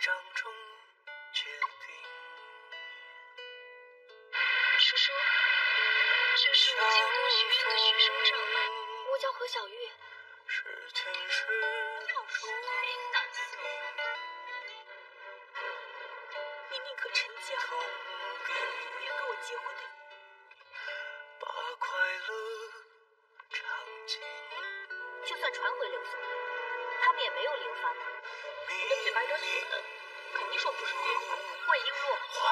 相中坚定。叔叔，这是我结婚许愿的？许书照，我叫何小玉。是天时注定，你宁可成家，痛也不要跟我结婚的？意。把快乐尝尽。就算传回刘总，他们也没有理由发难。你的嘴巴有点损，肯定说不出好话。魏璎珞，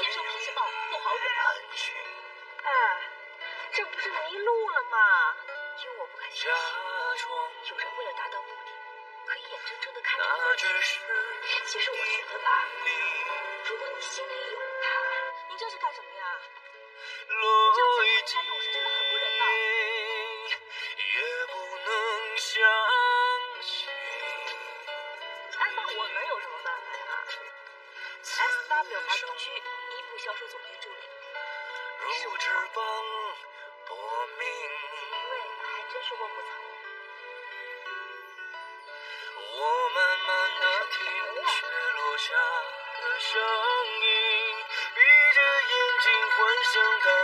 天生脾气暴，不好惹。哎，这不是迷路了吗？因我不敢相信，有人为了达到目的，可以眼睁睁地看着你其实我是很怕，你如果你心里有他，你这是干什么呀？路已这样子有什么办法呀？S W 华东区一部销售总监助理。入职。还真是卧虎藏龙。我慢慢地听雪落下的声音，闭着眼睛幻想感。